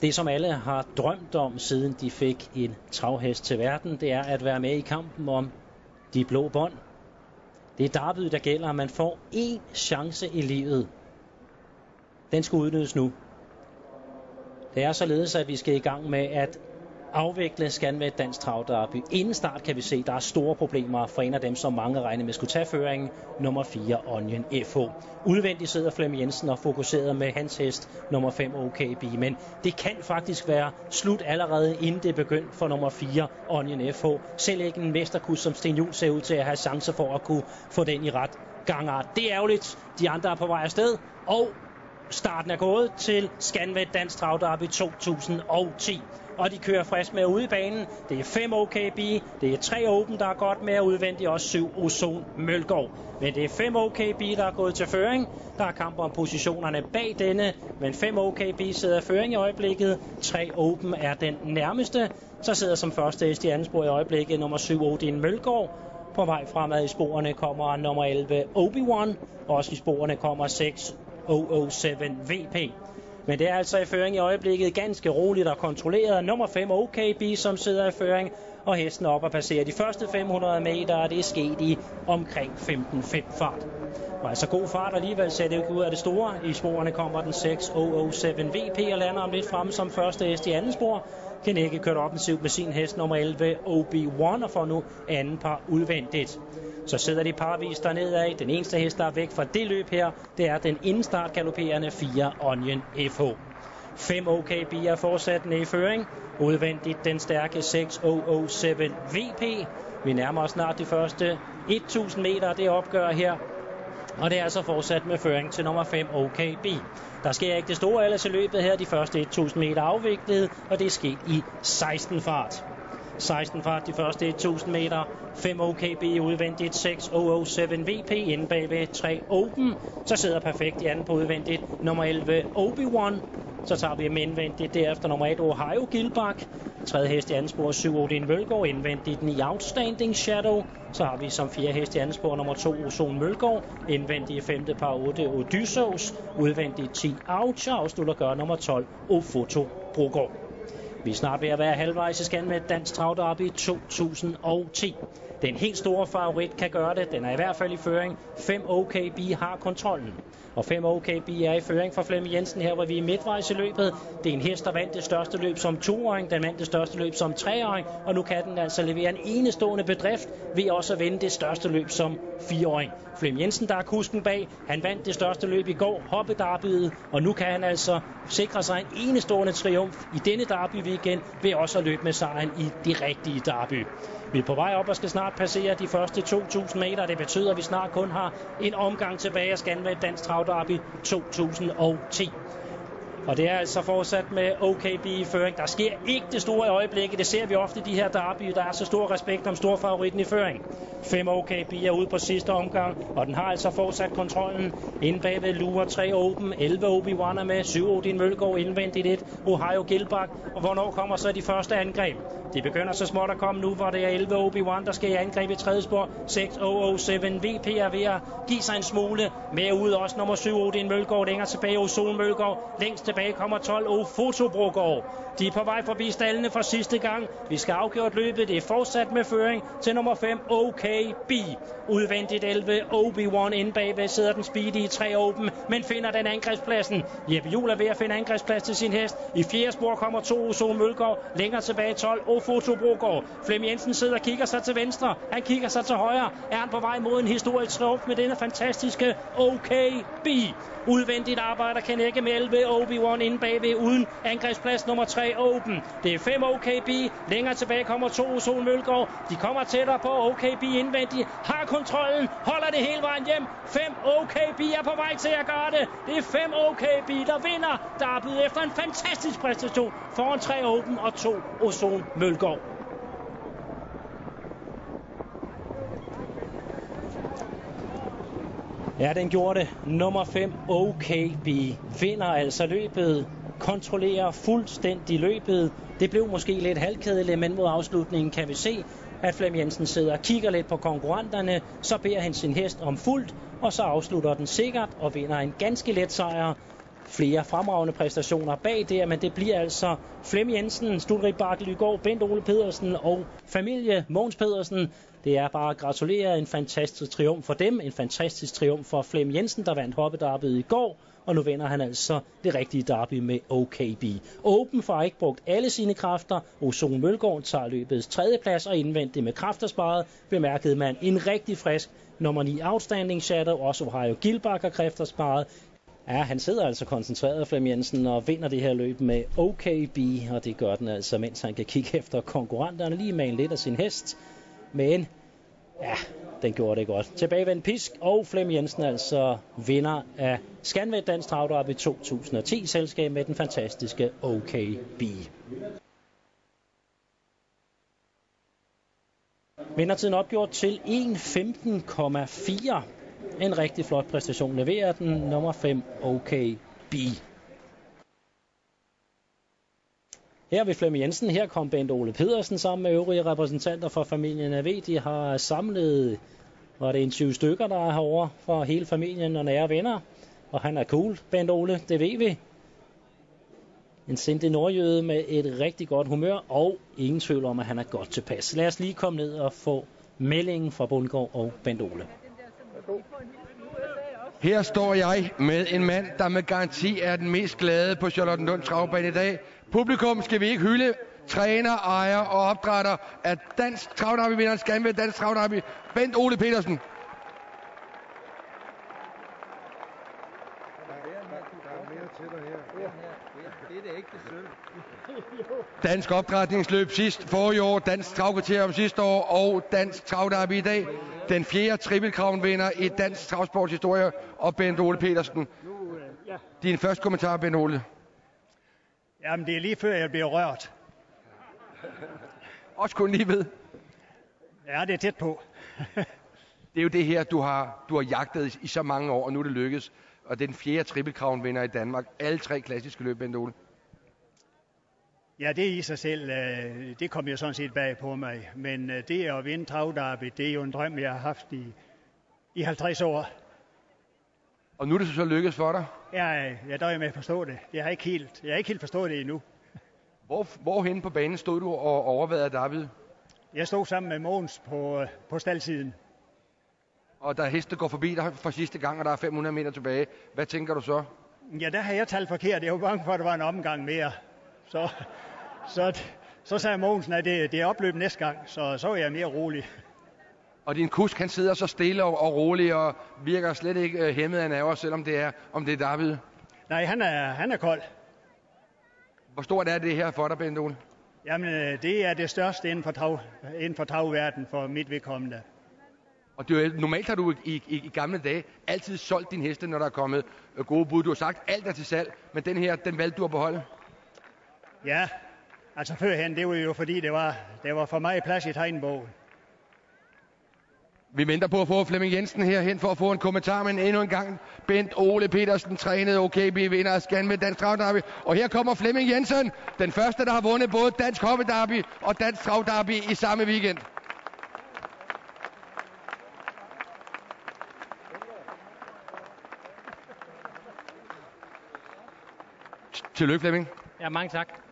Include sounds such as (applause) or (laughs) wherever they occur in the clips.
Det, som alle har drømt om, siden de fik en travhest til verden, det er at være med i kampen om de blå bånd. Det er derbyet, der gælder, man får én chance i livet. Den skal udnyttes nu. Det er således, at vi skal i gang med at afvikle Scanmed Dansk Travderby. Inden start kan vi se, at der er store problemer for en af dem, som mange regner med skulle tage føringen, nummer 4 Onion FH. Udvendigt sidder Flem Jensen og fokuseret med hans hest, nummer 5 OKB, men det kan faktisk være slut allerede inden det er begyndt for nummer 4 Onion FH. Selv ikke en mesterkus som Sten Juhl ser ud til at have chancer for at kunne få den i ret gangart. Det er ærgerligt. De andre er på vej afsted, og starten er gået til Scanvet Dansk Travderby 2010 og de kører frisk med ude i banen. Det er 5 OKB, det er 3 Open, der er godt med, og udvendigt også 7 Ozon Mølgaard. Men det er 5 OKB, der er gået til føring. Der er kamp om positionerne bag denne, men 5 OKB sidder føring i øjeblikket. 3 Open er den nærmeste. Så sidder som første hest i anden spor i øjeblikket nummer 7 Odin Mølgaard. På vej fremad i sporene kommer nummer 11 Obi-Wan. Også i sporene kommer 6 007 VP. Men det er altså i føring i øjeblikket ganske roligt og kontrolleret. Nummer 5 OKB, som sidder i føring, og hesten op og passerer de første 500 meter, og det er sket i omkring 15.5 fart. Og altså god fart alligevel ser det ikke ud af det store. I sporene kommer den 6007 VP og lander om lidt frem som første hest i anden spor. Kanække kørte offensivt med sin hest nummer 11 OB1 og får nu anden par udvendigt. Så sidder de parvis dernede af. Den eneste hest, der er væk fra det løb her, det er den indstart galopperende 4 Onion FH. 5 OKB er fortsat i føring. Udvendigt den stærke 6007 VP. Vi nærmer os snart de første 1000 meter det opgør her. Og det er altså fortsat med føring til nummer 5 OKB. Der sker ikke det store ellers i løbet her. De første 1000 meter afviklet, og det er sket i 16 fart. 16 fart de første 1000 meter. 5 OKB udvendigt, 6 007 VP inde bagved 3 Open. Så sidder perfekt i anden på udvendigt nummer 11 Obi-Wan. Så tager vi med indvendigt derefter nummer 1 Ohio Gilbak. Tredje hest i anden spor 7 Odin Mølgaard indvendigt 9 Outstanding Shadow. Så har vi som fjerde hest i anden spor nummer 2 Ozon Mølgaard. Indvendigt femte par 8 Odysseus. Udvendigt 10 Ouch. Og afslutter gør nummer 12 Ofoto Brogaard. Vi er snart ved at være halvvejs i skan med Dansk Travderby 2010. Den helt store favorit kan gøre det. Den er i hvert fald i føring. 5 OKB har kontrollen. Og 5 OKB er i føring for Flemming Jensen her, hvor vi er midtvejs i løbet. Det er en hest, der vandt det største løb som toåring. Den vandt det største løb som treåring. Og nu kan den altså levere en enestående bedrift ved også at vinde det største løb som fireåring. Flemming Jensen, der er kusken bag. Han vandt det største løb i går, hoppedarbyet. Og nu kan han altså sikre sig en enestående triumf i denne derby weekend ved også at løbe med sejren i det rigtige derby. Vi er på vej op og skal snart passere de første 2.000 meter. Det betyder, at vi snart kun har en omgang tilbage af Scanway Dansk Travderby 2010. Og det er altså fortsat med OKB i føring. Der sker ikke det store i øjeblikket. Det ser vi ofte i de her derby. Der er så stor respekt om storfavoritten i føring. 5 OKB er ude på sidste omgang, og den har altså fortsat kontrollen. Inde bagved Lua 3 Open, 11 Obi-Wan er med, 7 Odin Mølgaard indvendigt 1, Ohio Gilbak. Og hvornår kommer så de første angreb? De begynder så småt at komme nu, hvor det er 11 Obi-Wan, der skal i angreb i tredje spor. 6 007 VP er ved at give sig en smule. Med ud også nummer 7 Odin Mølgaard, længere tilbage Ozon Mølgaard. Længst tilbage kommer 12 O Fotobrogård. De er på vej forbi stallene for sidste gang. Vi skal afgjort løbet. Det er fortsat med føring til nummer 5 OKB. Udvendigt 11 Obi-Wan inde bagved sidder den speedy i 3 Open, men finder den angrebspladsen. Jeppe Juhl er ved at finde angrebsplads til sin hest. I fjerde spor kommer 2 Oso Mølgaard. Længere tilbage 12 O Fotobrogård. Flem Jensen sidder og kigger sig til venstre. Han kigger sig til højre. Er han på vej mod en historisk triumf med denne fantastiske OKB. Udvendigt arbejder kan ikke med 11 Obi-Wan inde bagved uden angrebsplads nummer 3 Open. Det er 5 OKB. Længere tilbage kommer 2 Ozon Mølgaard. De kommer tættere på OKB indvendigt. Har kontrollen. Holder det hele vejen hjem. 5 OKB er på vej til at gøre det. Det er 5 OKB, der vinder Der er blevet efter en fantastisk præstation foran 3 Open og 2 Ozon Mølgaard. Ja, den gjorde det. Nummer 5, OKB, vinder altså løbet, kontrollerer fuldstændig løbet. Det blev måske lidt halvkedeligt, men mod afslutningen kan vi se, at Flem Jensen sidder og kigger lidt på konkurrenterne. Så beder han sin hest om fuldt, og så afslutter den sikkert og vinder en ganske let sejr flere fremragende præstationer bag det, men det bliver altså Flem Jensen, Studrik Bakkelygård, Bent Ole Pedersen og familie Mogens Pedersen. Det er bare at gratulere en fantastisk triumf for dem, en fantastisk triumf for Flem Jensen, der vandt hoppedarbedet i går, og nu vinder han altså det rigtige derby med OKB. Open får ikke brugt alle sine kræfter. Ozon Mølgaard tager løbets tredjeplads og indvendigt med kræftersparet bemærkede man en rigtig frisk nummer 9 Outstanding Shadow, også Ohio Gilbach har kræfter sparet. Ja, han sidder altså koncentreret, Flem Jensen, og vinder det her løb med OKB, og det gør den altså, mens han kan kigge efter konkurrenterne, lige med en lidt af sin hest. Men ja, den gjorde det godt. Tilbagevendt Pisk og Flem Jensen altså vinder af Scanvet Dansk Travdrab i 2010 selskab med den fantastiske OKB. Vindertiden opgjort til 1.15,4. En rigtig flot præstation leverer den nummer 5 OKB. Her ved Flemming Jensen, her kom Bent Ole Pedersen sammen med øvrige repræsentanter for familien AV. De har samlet, var det en 20 stykker, der er herovre for hele familien og nære venner. Og han er cool, Bent Ole, det ved vi. En sindig nordjøde med et rigtig godt humør, og ingen tvivl om, at han er godt tilpas. Lad os lige komme ned og få meldingen fra Bundgaard og Bent Ole. Her står jeg med en mand, der med garanti er den mest glade på Charlottenlund Travbane i dag. Publikum skal vi ikke hylde. Træner, ejer og opdrætter af Dansk Travdarby, vinderen skal med Dansk Travdarby. Bent Ole Petersen. Dansk opdrætningsløb sidst forrige år, Dansk Travkvarter sidste år og Dansk Travdarby i dag. Den fjerde trippelkravn vinder i Dansk Travsports historie og Bent Ole Petersen. Din første kommentar, Bent Ole. Jamen, det er lige før, jeg bliver rørt. Også kun lige ved. Ja, det er tæt på. (laughs) det er jo det her, du har, du har jagtet i, i så mange år, og nu er det lykkes. Og det er den fjerde trippelkravn vinder i Danmark. Alle tre klassiske løb, Bent Ole. Ja, det i sig selv, øh, det kom jo sådan set bag på mig. Men øh, det at vinde travdarby, det er jo en drøm, jeg har haft i, i 50 år. Og nu er det så lykkedes for dig? Ja, jeg døjer med at forstå det. Jeg har ikke helt, jeg har ikke helt forstået det endnu. Hvor, hvorhen på banen stod du og overvejede David? Jeg stod sammen med Mogens på, på staldsiden. Og da heste går forbi dig for sidste gang, og der er 500 meter tilbage, hvad tænker du så? Ja, der har jeg talt forkert. Jeg var bange for, at der var en omgang mere. Så, så, så sagde Mogensen, at det, det er opløb næste gang, så så er jeg mere rolig. Og din kusk, han sidder så stille og, og rolig og virker slet ikke uh, hæmmet af nerver, selvom det er, om det er David. Nej, han er, han er kold. Hvor stort er det her for dig, Bent Ole? Jamen, øh, det er det største inden for, trav, inden for travverden for mit vedkommende. Og det er, normalt har du i, i, i gamle dage altid solgt din heste, når der er kommet øh, gode bud. Du har sagt, alt er til salg, men den her, den valgte du at beholde. Ja, altså førhen, det var jo fordi, det var, det var for mig plads i tegnbogen. Vi venter på at få Flemming Jensen herhen for at få en kommentar, men endnu en gang Bent Ole Petersen trænet OKB vinder af Scan med Dansk Travdarby. Og her kommer Flemming Jensen, den første, der har vundet både Dansk Hoppedarby og Dansk Travdarby i samme weekend. Tillykke, Flemming. Ja, mange tak.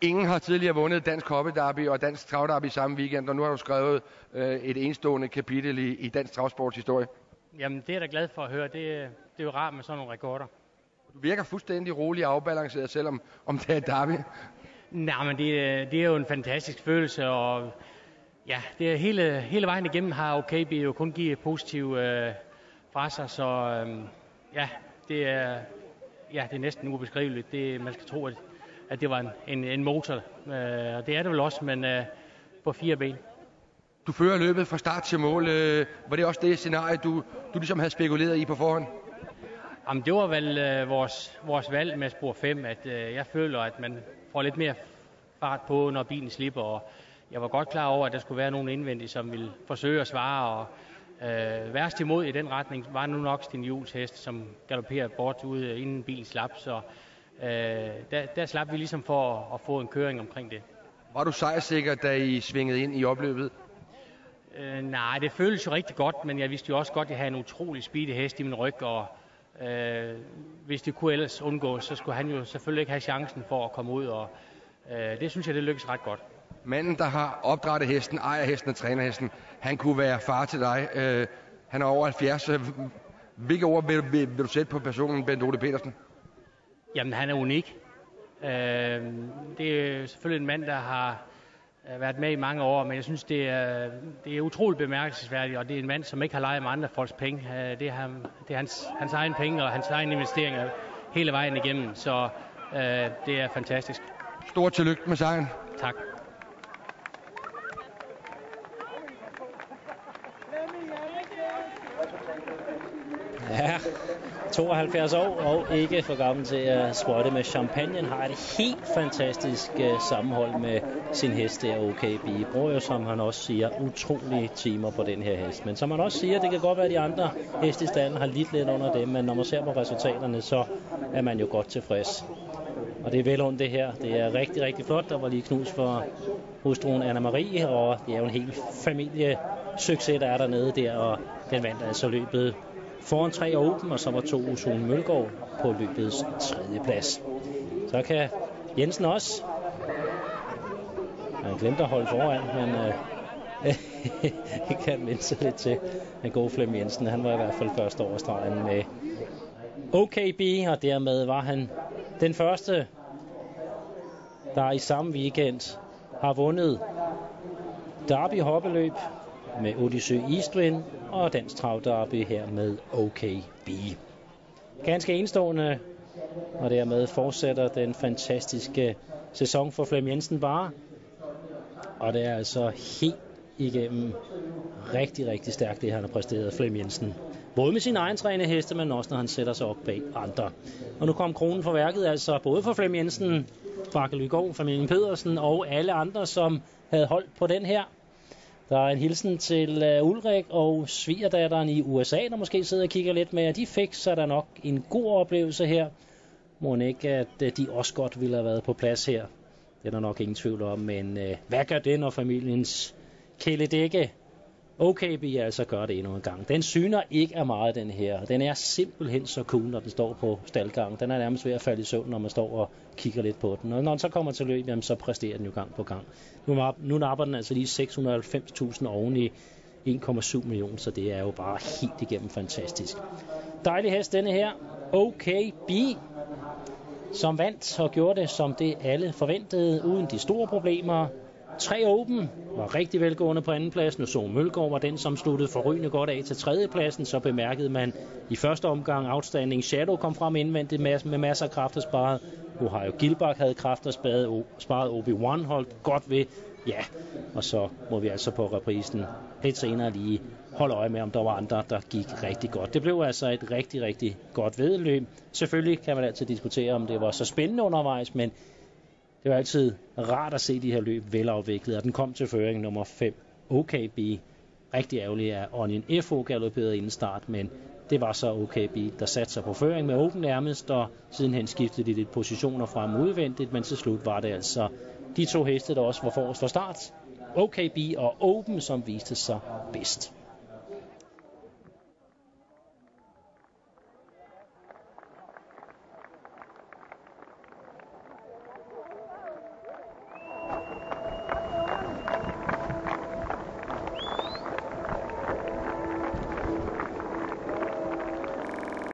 Ingen har tidligere vundet Dansk Hoppedarby og Dansk Travdarby samme weekend, og nu har du skrevet øh, et enestående kapitel i, i Dansk Travsports historie. Jamen, det er jeg da glad for at høre. Det, det er jo rart med sådan nogle rekorder. Du virker fuldstændig rolig og afbalanceret, selvom om det er derby. Nej, men det, det er jo en fantastisk følelse, og ja, det er hele, hele vejen igennem har OKB jo kun givet positiv øh, fra sig, så øh, ja, det er, ja, det er næsten ubeskriveligt. Det, man skal tro, at at det var en, en, en motor. Øh, og det er det vel også, men øh, på fire ben. Du fører løbet fra start til mål. Øh, var det også det scenarie, du, du ligesom havde spekuleret i på forhånd? Jamen, det var vel øh, vores, vores valg med spor 5, at øh, jeg føler, at man får lidt mere fart på, når bilen slipper. Og jeg var godt klar over, at der skulle være nogen indvendige, som ville forsøge at svare. Og øh, værst imod i den retning var nu nok Sten Jules hest, som galopperede bort ude, inden bilen slap. Så øh, der, der slap vi ligesom for at, at få en køring omkring det. Var du sejrsikker, da I svingede ind i opløbet? Øh, nej, det føles jo rigtig godt, men jeg vidste jo også godt, at jeg havde en utrolig speedy hest i min ryg, og, Øh, hvis det kunne ellers undgås, så skulle han jo selvfølgelig ikke have chancen for at komme ud, og øh, det synes jeg, det lykkes ret godt. Manden, der har opdrettet hesten, ejer hesten og træner hesten, han kunne være far til dig. Øh, han er over 70. Hvilke ord vil, vil, vil du sætte på personen Bent Ole Petersen? Jamen, han er unik. Øh, det er selvfølgelig en mand, der har øh, været med i mange år, men jeg synes, det er, det er utroligt bemærkelsesværdigt, og det er en mand, som ikke har leget med andre folks penge. Øh, det er, ham, det er hans, hans egen penge og hans egen investeringer hele vejen igennem, så øh, det er fantastisk. Stort tillykke med sejren. Tak. 72 år og ikke for gammel til at spotte med champagne. Har et helt fantastisk øh, sammenhold med sin hest der, OKB. Bruger jo, som han også siger, utrolige timer på den her hest. Men som han også siger, det kan godt være, at de andre heste i stallen har lidt lidt under dem, men når man ser på resultaterne, så er man jo godt tilfreds. Og det er vel det her. Det er rigtig, rigtig flot. Der var lige knus for hustruen Anna-Marie, og det er jo en hel familiesucces, der er dernede der, og den vandt altså løbet foran tre Open, og så var to Sune Mølgaard på løbets tredje plads. Så kan Jensen også. Han glemte at holde foran, men øh, (laughs) kan minde sig lidt til den gode Flem Jensen. Han var i hvert fald først over stregen med OKB, og dermed var han den første, der i samme weekend har vundet Derby hoppeløb med Odyssey Eastwind og Dansk travderby her med OKB. Ganske enestående, og dermed fortsætter den fantastiske sæson for Flem Jensen bare. Og det er altså helt igennem rigtig, rigtig stærkt, det han har præsteret, Flem Jensen. Både med sin egen træne heste, men også når han sætter sig op bag andre. Og nu kom kronen for værket, altså både for Flem Jensen, Bakke Lygaard, familien Pedersen og alle andre, som havde holdt på den her. Der er en hilsen til uh, Ulrik og svigerdatteren i USA, der måske sidder og kigger lidt med, og de fik så der nok en god oplevelse her. Må ikke, at uh, de også godt ville have været på plads her. Det er der nok ingen tvivl om, men uh, hvad gør det, når familiens kæledække OKB altså gør det endnu en gang. Den syner ikke af meget, den her. Den er simpelthen så cool, når den står på staldgangen. Den er nærmest ved at falde i søvn, når man står og kigger lidt på den. Og når den så kommer til løb, jamen, så præsterer den jo gang på gang. Nu, nu napper den altså lige 690.000 oven i 1,7 millioner, så det er jo bare helt igennem fantastisk. Dejlig hest denne her. OKB som vandt og gjorde det, som det alle forventede, uden de store problemer. Tre Open var rigtig velgående på andenpladsen, og så Mølgaard var den, som sluttede forrygende godt af til tredjepladsen. Så bemærkede man i første omgang Outstanding Shadow kom frem indvendigt med masser af kræfter sparet. Ohio Gilbert havde kræfter sparet, sparet Obi-Wan holdt godt ved. Ja, og så må vi altså på reprisen lidt senere lige holde øje med, om der var andre, der gik rigtig godt. Det blev altså et rigtig, rigtig godt vedløb. Selvfølgelig kan man altid diskutere, om det var så spændende undervejs, men det var altid rart at se de her løb velafviklet, og den kom til føring nummer 5. OKB. Rigtig ærgerligt, at Onion FO galopperede inden start, men det var så OKB, der satte sig på føring med åben nærmest, og sidenhen skiftede de lidt positioner frem udvendigt, men til slut var det altså de to heste, der også var forrest for start. OKB og Open, som viste sig bedst.